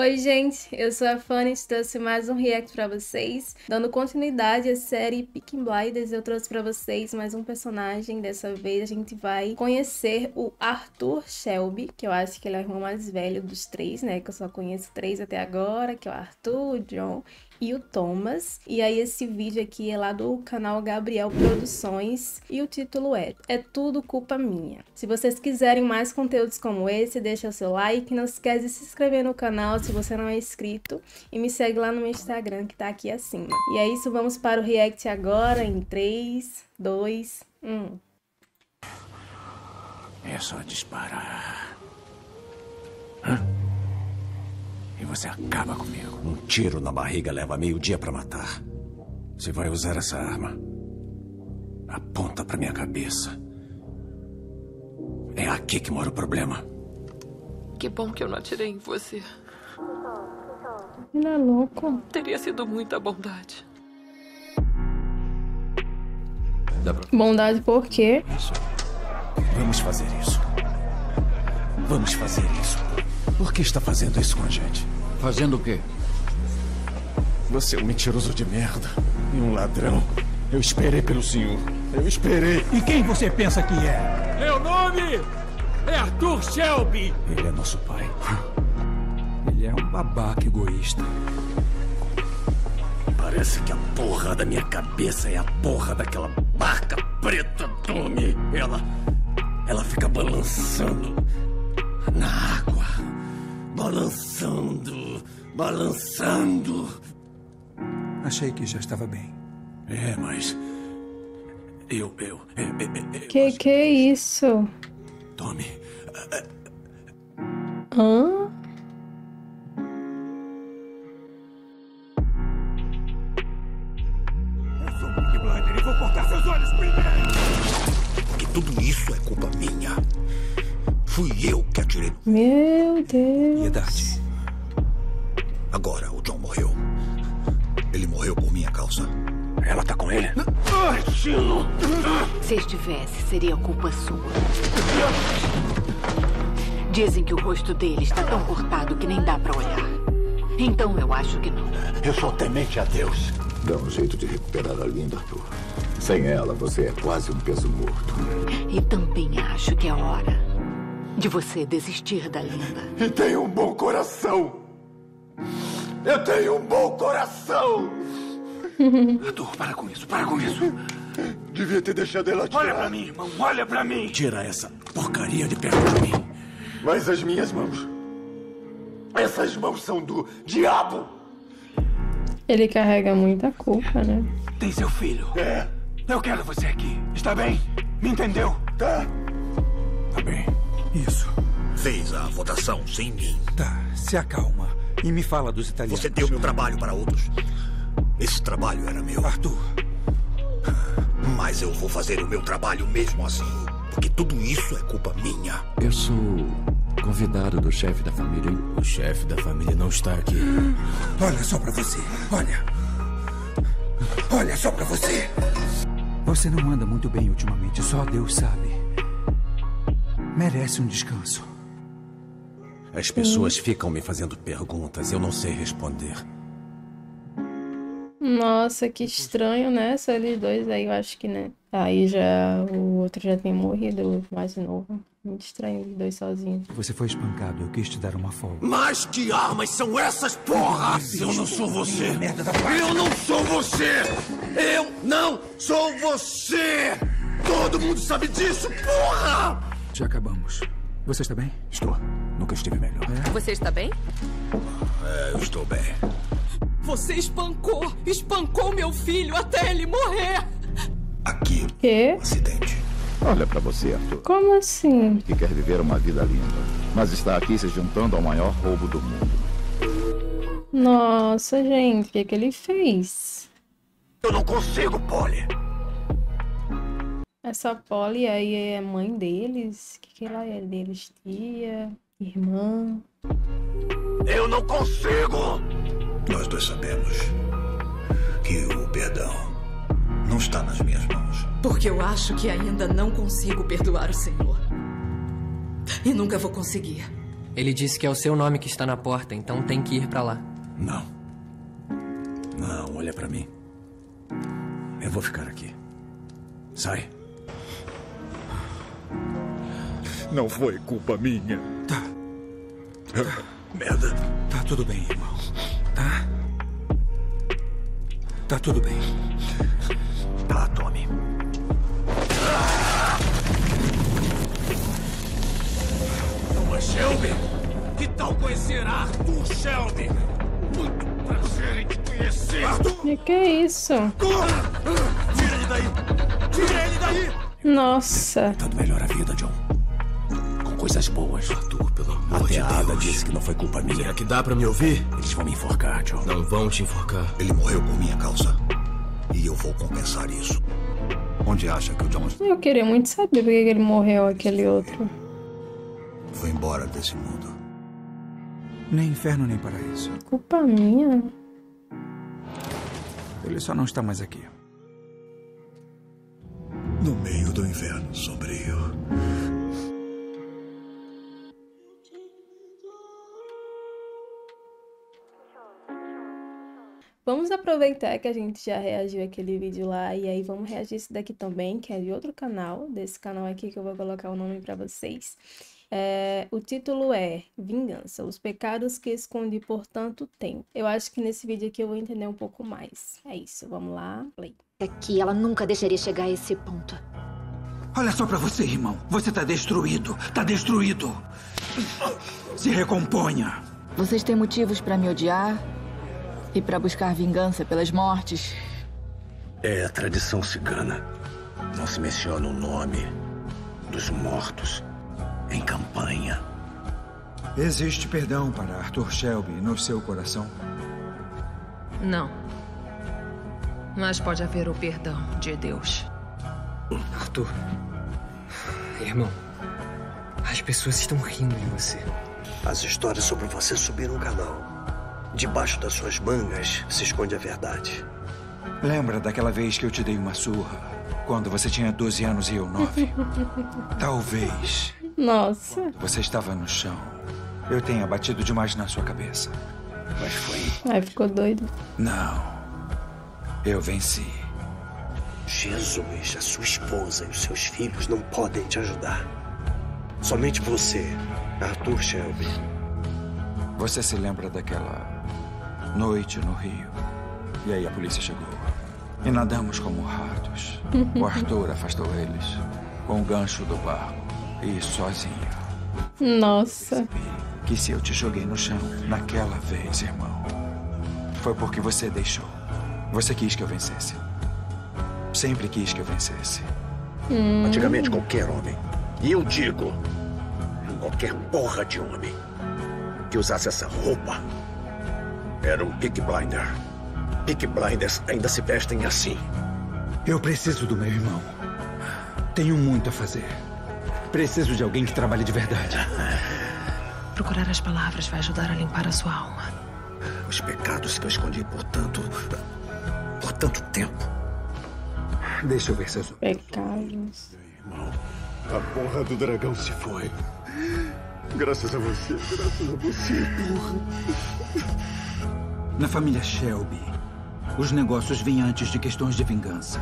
Oi, gente, eu sou a Fanny e trouxe mais um react pra vocês. Dando continuidade à série Peaky Blinders, eu trouxe pra vocês mais um personagem. Dessa vez a gente vai conhecer o Arthur Shelby, que eu acho que ele é o irmão mais velho dos três, né? Que eu só conheço três até agora, que é o Arthur, o John e o Thomas. E aí esse vídeo aqui é lá do canal Gabriel Produções e o título é É Tudo Culpa Minha. Se vocês quiserem mais conteúdos como esse, deixa o seu like, não esquece de se inscrever no canal se você não é inscrito e me segue lá no meu Instagram que tá aqui acima. E é isso, vamos para o react agora em 3, 2, 1. É só disparar. Hã? Você acaba comigo. Um tiro na barriga leva meio dia para matar. Se vai usar essa arma, aponta para minha cabeça. É aqui que mora o problema. Que bom que eu não atirei em você. Ele é louco. Teria sido muita bondade. Bondade por quê? Isso. Vamos fazer isso. Vamos fazer isso. Por que está fazendo isso com a gente? Fazendo o quê? Você é um mentiroso de merda e um ladrão. Eu esperei pelo senhor. Eu esperei. E quem você pensa que é? Meu nome é Arthur Shelby. Ele é nosso pai. Ele é um babaca egoísta. Parece que a porra da minha cabeça é a porra daquela barca preta, Tommy. Ela. Ela fica balançando na água balançando, balançando. Achei que já estava bem. É, mas. Eu, eu. eu, eu que acho... que é isso? Tome. Hã? Eu sou Nick Blinder e vou cortar seus olhos primeiro! Porque tudo isso é culpa minha. Fui eu que atirei. Meu Deus. Piedade. Agora o John morreu. Ele morreu por minha causa. Ela tá com ele? Se estivesse, seria culpa sua. Dizem que o rosto dele está tão cortado que nem dá para olhar. Então eu acho que não. Eu sou temente a Deus. Dá um jeito de recuperar a linda, Arthur. Sem ela, você é quase um peso morto. E também acho que é hora de você desistir da Linda. E tenho um bom coração. Eu tenho um bom coração. Arthur, para com isso, para com isso. Devia ter deixado ela tirar. Olha pra mim, irmão, olha pra mim. Tira essa porcaria de perto de mim. Mas as minhas mãos. Essas mãos são do diabo. Ele carrega muita culpa, né? Tem seu filho. É. Eu quero você aqui. Está bem? Me entendeu? Tá. Tá bem. Isso. Fez a votação sem mim. Tá, se acalma. E me fala dos italianos. Você deu meu trabalho para outros. Esse trabalho era meu. Arthur. Mas eu vou fazer o meu trabalho mesmo assim. Porque tudo isso é culpa minha. Eu sou convidado do chefe da família. O chefe da família não está aqui. Olha só para você. Olha. Olha só para você. Você não anda muito bem ultimamente, só Deus sabe merece um descanso. As pessoas ficam me fazendo perguntas, eu não sei responder. Nossa, que estranho, né? Só eles dois aí, eu acho que, né? Aí já o outro já tem morrido, o mais novo. Muito estranho os dois sozinhos. Você foi espancado, eu quis te dar uma folga. Mas que armas são essas, porra? Eu não sou você. Eu não sou você! Eu não sou você! Todo mundo sabe disso, porra! Já acabamos. Você está bem? Estou. Nunca estive melhor. É? Você está bem? É, eu estou bem. Você espancou, espancou meu filho até ele morrer. Aqui. Quê? Um acidente. Olha para você, Arthur. Como assim? Que quer viver uma vida linda, mas está aqui se juntando ao maior roubo do mundo. Nossa, gente, o que, é que ele fez? Eu não consigo, Polly. Essa Polly aí é mãe deles? O que, que ela é deles? Tia? Irmã? Eu não consigo! Nós dois sabemos que o perdão não está nas minhas mãos. Porque eu acho que ainda não consigo perdoar o Senhor. E nunca vou conseguir. Ele disse que é o seu nome que está na porta, então tem que ir para lá. Não. Não, olha para mim. Eu vou ficar aqui. Sai. Não foi culpa minha. Tá. tá. Merda. Tá tudo bem, irmão. Tá? Tá tudo bem. Tá, Tommy. Thomas Shelby? Que tal conhecer Arthur Shelby? Muito prazer em te conhecer. Arthur! E que é isso? Tira ele daí! Tira ele daí! Nossa. Tentando melhorar a vida, John. Coisas boas. Arthur, pelo amor Até de a Ada Deus. disse que não foi culpa minha. Será que dá pra me ouvir? Eles vão me enforcar, John. Não vão te enforcar. Ele morreu por minha causa. E eu vou compensar isso. Onde acha que o John Eu queria muito saber por que ele morreu, aquele outro. foi embora desse mundo? Nem inferno, nem paraíso. Culpa minha. Ele só não está mais aqui. No meio do inverno sombrio. Vamos aproveitar que a gente já reagiu aquele vídeo lá e aí vamos reagir esse daqui também, que é de outro canal, desse canal aqui que eu vou colocar o nome pra vocês. É, o título é Vingança, os pecados que escondi por tanto tempo. Eu acho que nesse vídeo aqui eu vou entender um pouco mais. É isso, vamos lá, play. Aqui ela nunca deixaria chegar a esse ponto. Olha só pra você, irmão. Você tá destruído. Tá destruído. Se recomponha. Vocês têm motivos pra me odiar e pra buscar vingança pelas mortes. É a tradição cigana. Não se menciona o nome dos mortos em campanha. Existe perdão para Arthur Shelby no seu coração? Não. Mas pode haver o perdão de Deus. Arthur. Irmão. As pessoas estão rindo de você. As histórias sobre você subiram o canal. Debaixo das suas mangas se esconde a verdade. Lembra daquela vez que eu te dei uma surra? Quando você tinha 12 anos e eu 9? Talvez Nossa. você estava no chão. Eu tenha batido demais na sua cabeça. Mas foi. Aí ficou doido. Não. Eu venci. Jesus, a sua esposa e os seus filhos não podem te ajudar. Somente você, Arthur Shelby. Você se lembra daquela noite no rio? E aí a polícia chegou. E nadamos como ratos. O Arthur afastou eles com o gancho do barco e sozinho. Nossa. Que se eu te joguei no chão naquela vez, irmão, foi porque você deixou. Você quis que eu vencesse. Sempre quis que eu vencesse. Hum. Antigamente, qualquer homem, e eu digo, qualquer porra de homem que usasse essa roupa era um Peak Blinder. Peak Blinders ainda se vestem assim. Eu preciso do meu irmão. Tenho muito a fazer. Preciso de alguém que trabalhe de verdade. Procurar as palavras vai ajudar a limpar a sua alma. Os pecados que eu escondi por tanto. por tanto tempo. Deixa eu ver seus. Pecados. A porra do dragão se foi. Graças a você, graças a você, porra. Na família Shelby, os negócios vêm antes de questões de vingança.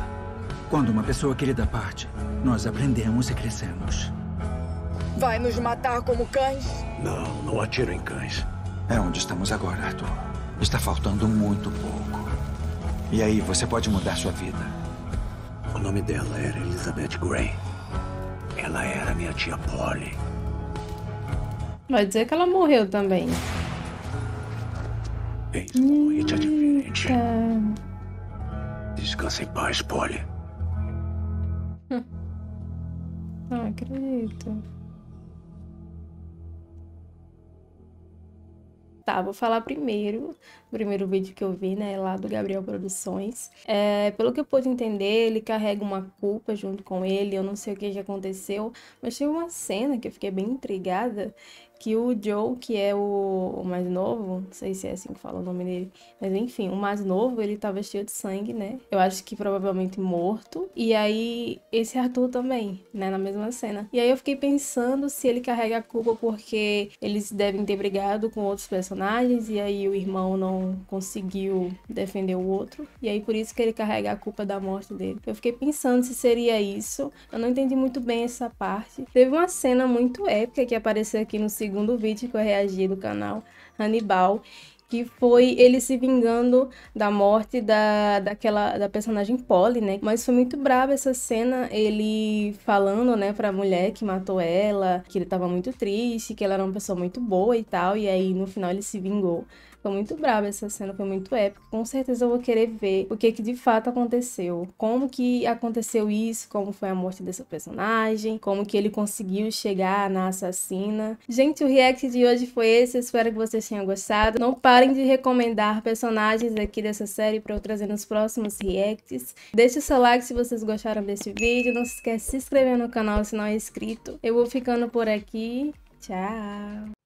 Quando uma pessoa querida parte, nós aprendemos e crescemos. Vai nos matar como cães? Não, não atiro em cães. É onde estamos agora, Arthur. Está faltando muito pouco. E aí você pode mudar sua vida. O nome dela era Elizabeth Gray. Ela era minha tia Polly. Vai dizer que ela morreu também. Eis uma noite diferente. Eita. Descansa em paz, Polly. Não acredito. Tá, vou falar primeiro, o primeiro vídeo que eu vi, né, lá do Gabriel Produções. É, pelo que eu pude entender, ele carrega uma culpa junto com ele, eu não sei o que já aconteceu, mas teve uma cena que eu fiquei bem intrigada, que o Joe, que é o, mais novo, não sei se é assim que fala o nome dele, mas enfim, o mais novo, ele tava cheio de sangue, né? Eu acho que provavelmente morto. E aí, esse Arthur também, né? Na mesma cena. E aí eu fiquei pensando se ele carrega a culpa porque eles devem ter brigado com outros personagens e aí o irmão não conseguiu defender o outro. E aí por isso que ele carrega a culpa da morte dele. Eu fiquei pensando se seria isso. Eu não entendi muito bem essa parte. Teve uma cena muito épica que apareceu aqui no segundo vídeo que eu reagi do canal Hannibal, que foi ele se vingando da morte da, daquela da personagem Polly, né? Mas foi muito brava essa cena, ele falando, né, pra mulher que matou ela, que ele tava muito triste, que ela era uma pessoa muito boa e tal, e aí no final ele se vingou. Foi muito brava essa cena, foi muito épica. Com certeza eu vou querer ver o que que de fato aconteceu. Como que aconteceu isso, como foi a morte dessa personagem, como que ele conseguiu chegar na assassina. Gente, o react de hoje foi esse, espero que vocês tenham gostado. Não parem de recomendar personagens aqui dessa série para eu trazer nos próximos reacts. Deixe o seu like se vocês gostaram desse vídeo. Não se esqueça de se inscrever no canal se não é inscrito. Eu vou ficando por aqui. Tchau!